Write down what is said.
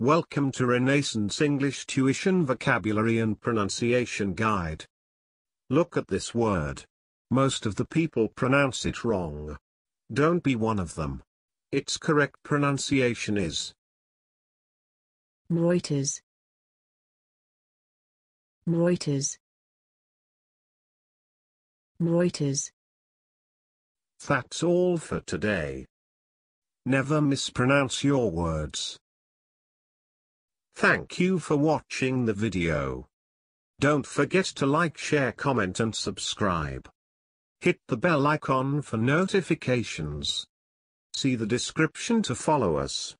Welcome to Renaissance English Tuition Vocabulary and Pronunciation Guide. Look at this word. Most of the people pronounce it wrong. Don't be one of them. Its correct pronunciation is Reuters Reuters Reuters That's all for today. Never mispronounce your words. Thank you for watching the video. Don't forget to like share comment and subscribe. Hit the bell icon for notifications. See the description to follow us.